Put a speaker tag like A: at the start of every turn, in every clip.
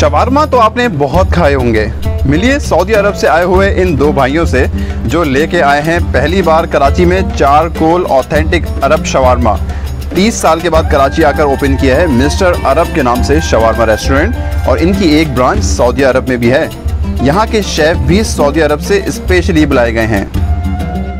A: Shawarma तो आपने बहुत खाए होंगे मिलिए सऊदी अरब से आए हुए इन दो भाइयों से जो लेके आए हैं पहली बार कराची में चार कोल ऑथेंटिक अरब शवारमा 30 साल के बाद कराची आकर ओपन किया है मिस्टर अरब के नाम से शवारमा रेस्टोरेंट और इनकी एक ब्रांच सऊदी अरब में भी है यहाँ के शेफ भी सऊदी अरब से स्पेशली बुलाए गए हैं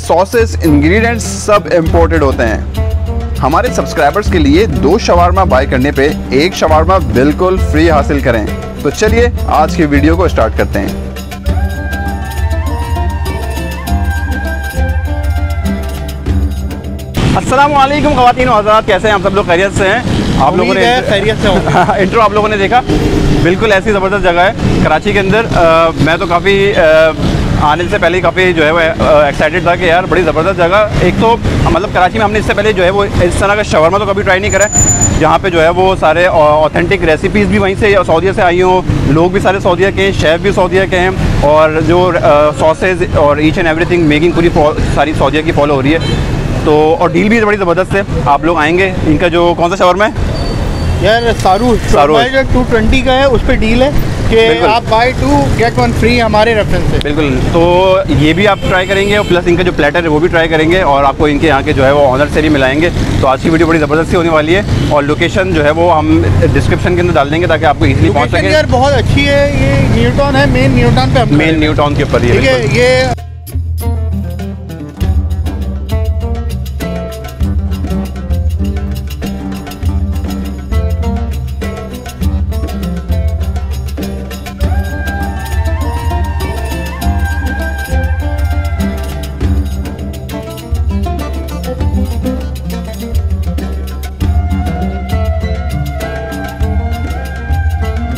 A: सॉसेस इंग्रेडिएंट्स सब इम्पोर्टेड होते हैं हमारे सब्सक्राइबर्स के लिए दो शवारमा बाय करने पे एक शवारमा बिल्कुल फ्री हासिल करें तो चलिए आज की वीडियो को स्टार्ट करते हैं अस्सलाम वालेकुम ख़वातीन और हज़रात कैसे हैं आप सब लोग खैरियत से हैं आप लोगों ने
B: खैरियत से हूँ
A: इंट्रो आप लोगों ने देखा बिल्कुल ऐसी ज़बरदस्त जगह है। कराची के अंदर मैं तो काफ़ी आने से पहले काफ़ी जो है वो एक्साइटेड था कि यार बड़ी ज़बरदस्त जगह। एक तो मतलब कराची में हमने इससे पहले जो है वो, इस तरह का शवरमा तो कभी ट्राई नहीं करा जहाँ पे जो है वो सारे ऑथेंटिक रेसिपीज़ भी वहीं से, सऊदीया से आई हों। लोग भी सारे सऊदीया के हैं शेफ़ भी सऊदीया के हैं। और जो सॉसेज और ईच एंड एवरीथिंग मेकिंग पूरी सारी सऊदीया की फॉलो हो रही है। तो और डील भी बड़ी ज़बरदस्त है। आप लोग आएँगे, इनका जो, कौन सा शवरमा है?
B: यार सारू
A: सारू।
B: टू ट्वेंटी का है उस पर डील है कि आप buy two get one free हमारे रेफरेंस से
A: बिल्कुल तो ये भी आप ट्राई करेंगे और प्लस इनका जो प्लेटर है वो भी ट्राई करेंगे और आपको इनके यहाँ के जो है वो ऑनर से भी मिलाएँगे तो आज की वीडियो बड़ी ज़बरदस्ती होने वाली है और लोकेशन जो है वो हम डिस्क्रिप्शन के अंदर डाल देंगे ताकि आपको इजीली पहुँच सके
B: यार बहुत अच्छी है ये न्यू टाउन है मेन न्यू टाउन पे
A: मेन न्यू टाउन के ऊपर। ये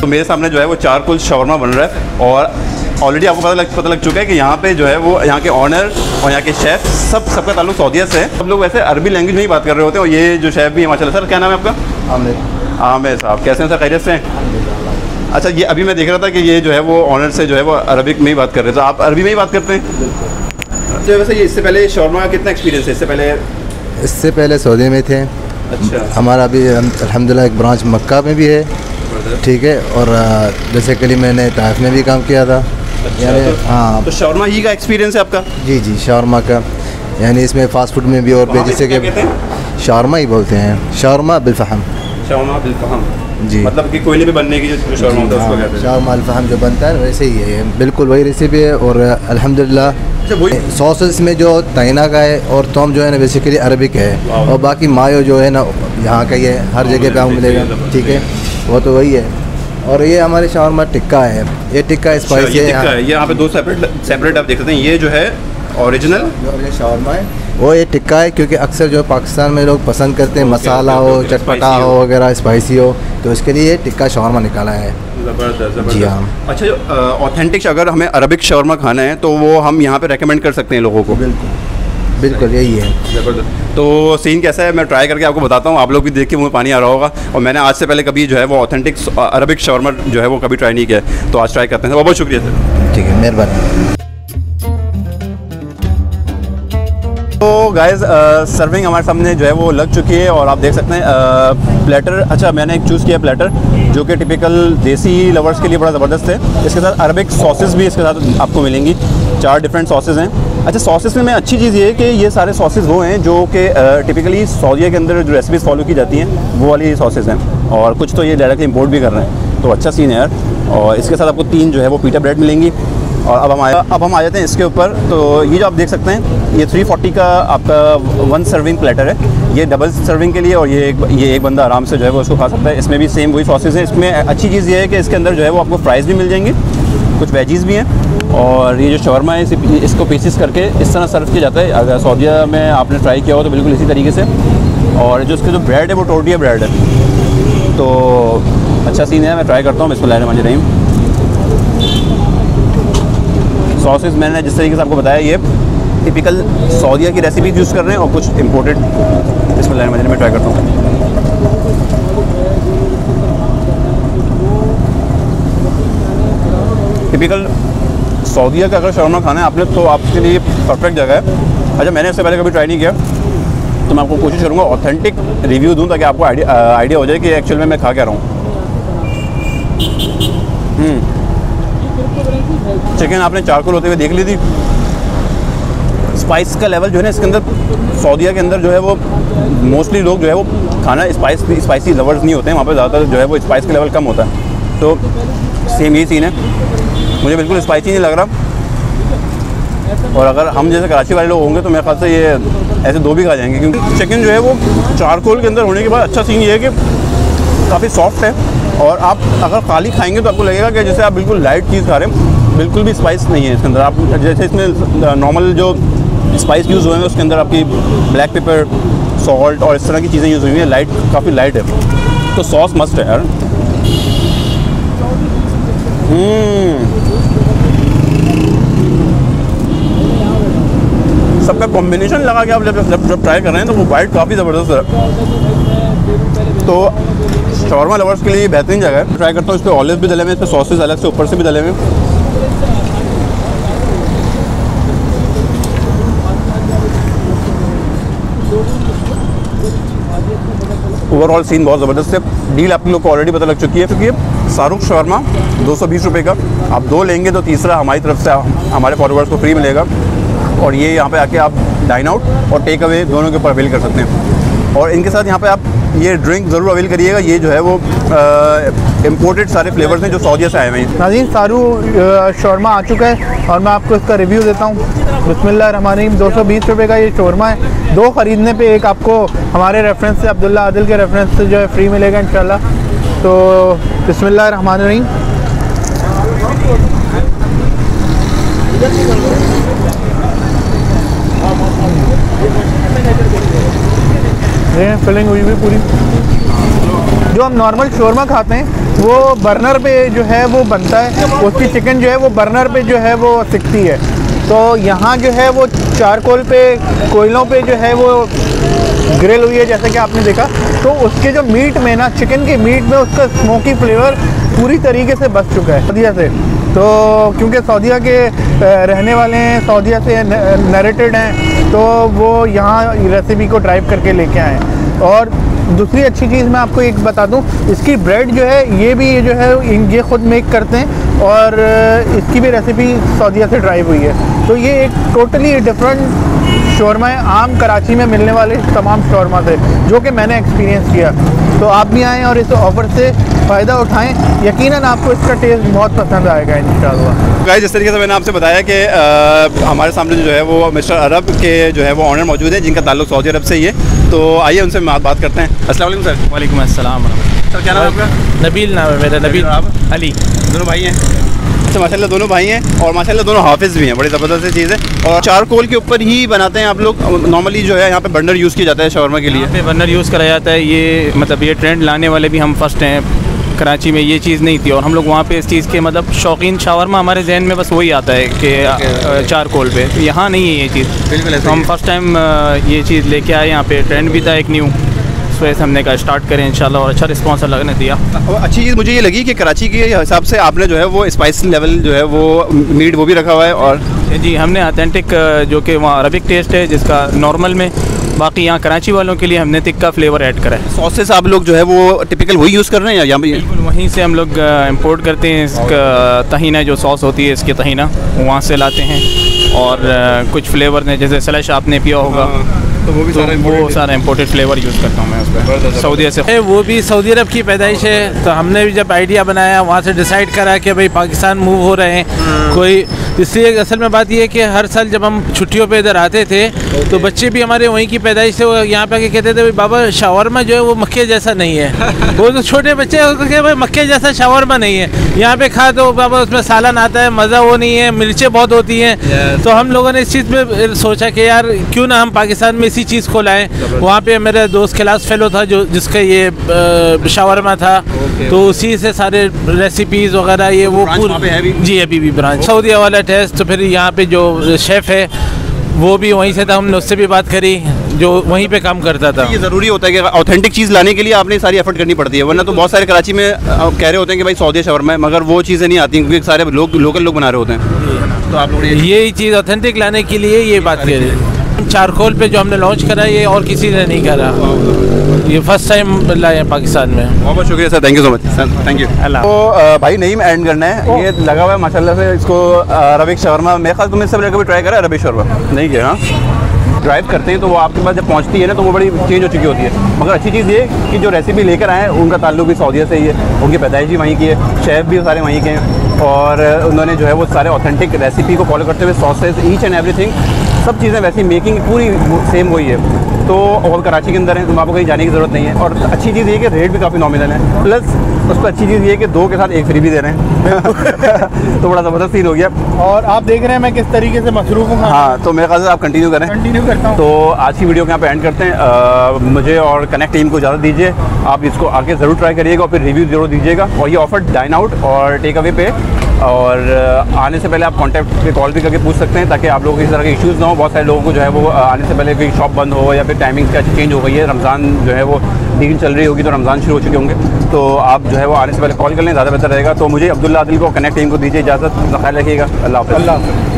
A: तो मेरे सामने जो है वो चार कुल शवरमा बन रहा है और ऑलरेडी आपको पता लग पता लग चुका है कि यहाँ पे जो है वो यहाँ के ऑनर और यहाँ के शेफ़ सब सबका ताल्लुक सऊदीया से है। सब लोग वैसे अरबी लैंग्वेज में ही बात कर रहे होते हैं और ये जो शेफ़ भी है माशाल्लाह सर क्या नाम है आपका?
B: आमिर।
A: आमिर साहब कैसे हैं सर खैरियत से? हैं अच्छा ये अभी मैं देख रहा था कि ये जो है वो ऑनर से जो है वो अरबिक में ही बात कर रहे थे। तो आप अरबी में ही बात करते हैं? अच्छा वैसे ये इससे पहले शौरमा का कितना एक्सपीरियंस है? इससे पहले
C: इससे पहले सऊदी में थे।
A: अच्छा।
C: हमारा अभी अलहमदिल्ला एक ब्रांच मक्का में भी है। ठीक है और बेसिकली मैंने ताइफ में भी काम किया था। यानी
A: तो-
C: हाँ।
A: तो शौरमा ही का एक्सपीरियंस है आपका?
C: जी जी शारमा का। यानी इसमें फ़ास्ट फ़ूड में भी और भी जैसे कि
A: हैं?
C: शारमा ही बोलते हैं। शारमा बिलफहम
A: शौरमा बिल्फहम
C: जी।
A: मतलब कि कोयले पे बनने की जो शौरमा होता है उसको कहते हैं।
C: शारमा अल्फहम जो बनता है वैसे ही है। बिल्कुल वही रेसिपी है और अल्हम्दुलिल्लाह।
A: अच्छा
C: सॉसेस में जो तैना का है और तोम जो है ना बेसिकली अरबिक है। और बाकी मायो जो है ना यहाँ का ही है हर जगह पे मिलेगा। ठीक है। वो तो वही है। और ये हमारे शावरमा टिक्का है। ये टिक्का
A: अच्छा,
C: स्पाइसी
A: ये
C: है
A: टिक्का
C: यहाँ।
A: है। ये यहाँ पे दो सेपरेट सेपरेट आप देख सकते हैं। ये जो है ओरिजिनल
C: और ये शावरमा है वो ये टिक्का है क्योंकि अक्सर जो पाकिस्तान में लोग पसंद करते हैं मसाला हो चटपटा हो। वगैरह स्पाइसी हो तो इसके लिए ये टिक्का शावरमा निकाला है।
A: ज़बरदस्त
C: जी हाँ।
A: अच्छा जो ऑथेंटिक अगर हमें अरबिक शौरमा खाना है तो वो हम यहाँ पे रेकमेंड कर सकते हैं लोगों को।
C: बिल्कुल। बिल्कुल यही है।
A: ज़बरदस्त। तो सीन कैसा है? मैं ट्राई करके आपको बताता हूँ। आप लोग भी देख के मुँह पानी आ रहा होगा। और मैंने आज से पहले कभी जो है वो ऑथेंटिक अरबिक शौरमा जो है वो कभी ट्राई नहीं किया तो आज ट्राई करते हैं। बहुत बहुत शुक्रिया सर।
C: ठीक है मेहरबानी।
A: तो गाइस सर्विंग हमारे सामने जो है वो लग चुकी है और आप देख सकते हैं प्लेटर अच्छा मैंने एक चूज़ किया प्लेटर जो कि टिपिकल देसी लवर्स के लिए बड़ा ज़बरदस्त है। इसके साथ अरबिक सॉसेस भी इसके साथ आपको मिलेंगी। चार डिफरेंट सॉसेज हैं। अच्छा सॉसेस में अच्छी चीज़ ये है कि ये सारे सॉसेज वो हैं जो कि टिपिकली सऊदीया के अंदर जो रेसिपीज़ फॉलो की जाती हैं, वो वाली सॉसेज हैं। और कुछ तो ये डायरेक्टली इम्पोर्ट भी कर रहे हैं। तो अच्छा सीन है यार। और इसके साथ आपको तीन जो है वो पीटा ब्रेड मिलेंगी। और अब हम आए, अब हम आ जाते हैं इसके ऊपर। तो ये जो आप देख सकते हैं, ये 340 का आपका वन सर्विंग प्लेटर है। ये डबल सर्विंग के लिए और ये एक ये एक बंदा आराम से जो है वो उसको खा सकता है। इसमें भी सेम वही सॉसेज हैं। इसमें अच्छी चीज़ ये है कि इसके अंदर जो है वो आपको फ्राइज़ भी मिल जाएँगे। कुछ वेजीज़ भी हैं। और ये जो शवरमा है, इसी- इसको पीसेस करके इस तरह सर्व किया जाता है। अगर सऊदीया में आपने ट्राई किया हो तो बिल्कुल इसी तरीके से। और जो इसके जो ब्रेड है, वो टोटिया ब्रेड है। तो अच्छा सीन है, मैं ट्राई करता हूँ। बिस्मिल्लाहिर्रहमानिर्रहीम। सॉसेज मैंने जिस तरीके से आपको बताया, ये टिपिकल सऊदिया की रेसिपीज़ यूज़ कर रहे हैं और कुछ इम्पोर्टेड इसमें में ट्राई करता हूँ। टिपिकल सऊदीया का अगर शर्मा खाना है, आपने तो आपके लिए परफेक्ट जगह है। अच्छा मैंने इससे पहले कभी ट्राई नहीं किया तो मैं आपको कोशिश करूँगा ऑथेंटिक रिव्यू दूँ ताकि आपको आइडिया आइडिया हो जाए कि एक्चुअल में मैं खा क्या रहा हूँ। चिकन आपने चारकोल होते हुए देख ली थी। स्पाइस का लेवल जो है ना, इसके अंदर, सऊदीया के अंदर जो है वो मोस्टली लोग जो है वो खाना स्पाइस स्पाइसी लवर्स नहीं होते हैं, वहाँ पे ज़्यादातर जो है वो स्पाइस का लेवल कम होता है। तो सेम यही सीन है। मुझे बिल्कुल स्पाइसी नहीं लग रहा। और अगर हम जैसे कराची वाले लोग होंगे तो मेरे ख्याल से ये ऐसे दो भी खा जाएँगे, क्योंकि चिकन जो है वो चारकोल के अंदर होने के बाद अच्छा सीन ये है कि काफ़ी सॉफ्ट है। और आप अगर खाली खाएँगे तो आपको लगेगा कि जैसे आप बिल्कुल लाइट चीज़ खा रहे हैं, बिल्कुल भी स्पाइस नहीं है इसके अंदर। आप जैसे इसमें नॉर्मल जो स्पाइस यूज़ हुए हैं, उसके अंदर आपकी ब्लैक पेपर सॉल्ट और इस तरह की चीज़ें यूज़ हुई हैं। लाइट काफ़ी लाइट है। तो सॉस मस्ट है यार। सबका कॉम्बिनेशन लगा के आप जब जब जब ट्राई कर रहे हैं तो वो वाइट काफ़ी ज़बरदस्त है। तो शॉर्मा लवर्स के लिए बेहतरीन जगह है। ट्राई करता हूँ इस पर ऑलिव भी डले हुए इस पर सॉसेज अलग से ऊपर से भी डले हुए ओवरऑल सीन बहुत ज़बरदस्त है। डील आप लोग को ऑलरेडी पता लग चुकी है, क्योंकि शाहरुख शर्मा दो सौ बीस रुपये का। आप दो लेंगे तो तीसरा हमारी तरफ़ से हमारे फॉलोअर्स को फ्री मिलेगा। और ये यहाँ पे आके आप डाइन आउट और टेक अवे दोनों के ऊपर अवेल कर सकते हैं। और इनके साथ यहाँ पे आप ये ड्रिंक ज़रूर अवेल करिएगा। ये जो है वो इम्पोर्टेड सारे फ्लेवर्स हैं जो सऊदीया से आए हुए हैं।
B: नाजीन, सारू शौरमा आ चुका है और मैं आपको इसका रिव्यू देता हूँ। बिस्मिल्लाह रहमान दो सौ बीस रुपये का ये शौरमा है। दो ख़रीदने पे एक आपको हमारे रेफरेंस से, अब्दुल्ला आदिल के रेफरेंस से जो है फ्री मिलेगा इंशाल्लाह। तो बिस्मिल्लाह रहमान रहीम ये फिलिंग हुई हुई पूरी। जो हम नॉर्मल शोरमा खाते हैं, वो बर्नर पे जो है वो बनता है। उसकी चिकन जो है वो बर्नर पे जो है वो सिकती है। तो यहाँ जो है वो चारकोल पे, कोयलों पे जो है वो ग्रिल हुई है, जैसे कि आपने देखा। तो उसके जो मीट में ना चिकन के मीट में उसका स्मोकी फ्लेवर पूरी तरीके से बच चुका है। सऊदीया से। तो क्योंकि सऊदीया के रहने वाले हैं, सऊदीया से नरेटेड हैं तो वो यहाँ रेसिपी को ड्राइव करके लेके आए और दूसरी अच्छी चीज़ मैं आपको एक बता दूँ, इसकी ब्रेड जो है, ये भी ये जो है ये खुद मेक करते हैं, और, इसकी भी रेसिपी सऊदीया से ड्राइव हुई है। तो ये एक टोटली डिफरेंट शौरमा है आम कराची में मिलने वाले तमाम शौरमा से जो कि मैंने एक्सपीरियंस किया। तो आप भी आएँ और इस ऑफ़र से फ़ायदा उठाएँ। यकीनन आपको इसका टेस्ट बहुत पसंद आएगा इन
A: गाइस जिस तरीके से मैंने आपसे बताया कि हमारे सामने जो है वो मिस्टर अरब के जो है वो ऑनर मौजूद है जिनका ताल्लुक सऊदी अरब से ही है। तो आइए उनसे बात बात करते हैं। असल सर।
D: वालेकुम अस्सलाम।
A: सर क्या नाम है आपका?
D: नबील नाम है मेरा नबील अली।
A: दोनों भाई हैं। अच्छा माशाल्लाह दोनों भाई हैं और माशाल्लाह दोनों हाफिज़ भी हैं बड़ी ज़बरदस्त चीज़ है। और चार कोल के ऊपर ही बनाते हैं आप लोग। नॉर्मली जो है यहाँ पे बर्नर यूज़ किया जाता है शवरमा के लिए।
D: बर्नर यूज़ करा जाता है। ये मतलब ये ट्रेंड लाने वाले भी हम फ़र्स्ट हैं। कराची में ये चीज़ नहीं थी और हम लोग वहाँ पे इस चीज़ के मतलब शौकीन शावरमा हमारे जहन में बस वही आता है कि चार कोल पे। यहाँ नहीं है ये चीज़।
A: बिल्कुल
D: तो हम फ़र्स्ट टाइम ये चीज़ लेके आए। यहाँ पे ट्रेंड भी था एक न्यू इस वजह से हमने कहा स्टार्ट करें इंशाल्लाह और अच्छा रिस्पॉन्स लगने दिया।
A: और अच्छी चीज़ मुझे ये लगी कि कराची के हिसाब से आपने जो है वो स्पाइस लेवल जो है वो मीट वो भी रखा हुआ है और
D: जी हमने अथेंटिक जो कि वहाँ अरबिक टेस्ट है जिसका नॉर्मल में बाकी यहाँ कराची वालों के लिए हमने तिक्का फ्लेवर ऐड करा है।
A: सॉसेस आप लोग जो है वो टिपिकल वही यूज़ कर रहे हैं या
D: बिल्कुल वहीं से हम लोग इंपोर्ट करते हैं इसका तहीना जो सॉस होती है इसके तहीना वहाँ से लाते हैं और कुछ फ्लेवर ने जैसे स्लैश आपने पिया होगा
A: तो वो भी
D: तो वो सारा इम्पोर्टेड फ्लेवर यूज़ करता हूँ मैं उस पर सऊदी से।
E: वो भी सऊदी अरब की पैदाइश है तो हमने भी जब आइडिया बनाया वहाँ से डिसाइड करा कि भाई पाकिस्तान मूव हो रहे हैं कोई इसलिए असल में बात यह है कि हर साल जब हम छुट्टियों पे इधर आते थे तो बच्चे भी हमारे वहीं की पैदाइश से यहाँ पे आके कहते थे भाई बाबा शावरमा जो है वो मक्के जैसा नहीं है। वो तो छोटे बच्चे भाई मक्के जैसा शावरमा नहीं है। यहाँ पे खा तो बाबा उसमें सालन आता है मज़ा वो नहीं है मिर्चें बहुत होती हैं। तो हम लोगों ने इस चीज़ में सोचा कि यार क्यों ना हम पाकिस्तान में इसी चीज़ को लाएँ। वहाँ पे मेरा दोस्त क्लास फेलो था जो जिसका ये शावरमा था। तो उसी से सारे रेसिपीज़ वगैरह ये वो? जी अभी भी ब्रांच सऊदी वाला हैं तो फिर यहाँ पे जो शेफ़ है वो भी वहीं से था हमने उससे भी बात करी जो वहीं पे काम करता था।
A: ये ज़रूरी होता है कि ऑथेंटिक चीज़ लाने के लिए आपने सारी एफर्ट करनी पड़ती है वरना तो बहुत सारे कराची में कह रहे होते हैं कि भाई सऊदी शवर में मगर वो चीज़ें नहीं आती क्योंकि सारे लोग लोकल लोग बना रहे होते हैं। तो आप लोग
E: यही चीज़ ऑथेंटिक लाने के लिए ये बात कह रही है चारकोल पे जो हमने लॉन्च करा ये और किसी ने नहीं करा। ये फ़र्स्ट टाइम लाए हैं पाकिस्तान में।
A: बहुत बहुत शुक्रिया sir thank you so much sir thank you
D: अल्लाह।
A: तो भाई नहीं में एंड करना है। ये लगा हुआ है माशाल्लाह से। इसको अरबिक शवरमा मेरे ख्याल तुमने इससे पहले कभी ट्राई करा है अरबिक शवरमा नहीं किया हाँ ड्राइव करते हैं तो वो आपके पास जब पहुँचती है ना तो वो बड़ी चेंज हो चुकी होती है। मगर अच्छी चीज़ ये कि जो रेसिपी लेकर आए हैं, उनका ताल्लुक भी सऊदीया से ही है। उनकी पैदाइश भी वहीं की है शेफ़ भी सारे वहीं के हैं। और उन्होंने जो है वो सारे ऑथेंटिक रेसिपी को फॉलो करते हुए सॉसेज ईच एंड एवरीथिंग सब चीज़ें वैसी मेकिंग पूरी सेम वही है। तो और कराची के अंदर है तो आपको कहीं जाने की ज़रूरत नहीं है। और अच्छी चीज़ ये कि रेट भी काफ़ी नॉमिनल है। प्लस उस पर अच्छी चीज़ ये है कि दो के साथ एक फ्री भी दे रहे हैं। तो बड़ा ज़बरदस्त सीन हो गया।
B: और आप देख रहे हैं मैं किस तरीके से मसरूफ़ हूँ।
A: हाँ तो मेरे ख्याल से आप कंटिन्यू करें।
B: कंटिन्यू करता हूँ।
A: तो आज की वीडियो को यहाँ पे एंड करते हैं। मुझे और कनेक्ट टीम को इजाज़त दीजिए। आप इसको आगे ज़रूर ट्राई करिएगा और फिर रिव्यू ज़रूर दीजिएगा। और ये ऑफ़र डाइन आउट और टेक अवे पे। और आने से पहले आप कॉन्टैक्ट पे कॉल भी करके पूछ सकते हैं ताकि आप लोगों को इस तरह के इश्यूज़ ना हो। बहुत सारे लोगों को जो है वो आने से पहले कोई शॉप बंद हो या फिर टाइमिंग का चेंज हो गई है। रमज़ान जो है वो दिन चल रही होगी तो रमज़ान शुरू हो चुके होंगे। तो आप जो है वो आने से पहले कॉल कर लें, ज़्यादा बेहतर रहेगा। तो मुझे अब्दुल्ला आदिल को कनेक्ट टीम को दीजिए इजाज़त। ख्याल रखिएगा। अल्लाह
B: अल्लाह।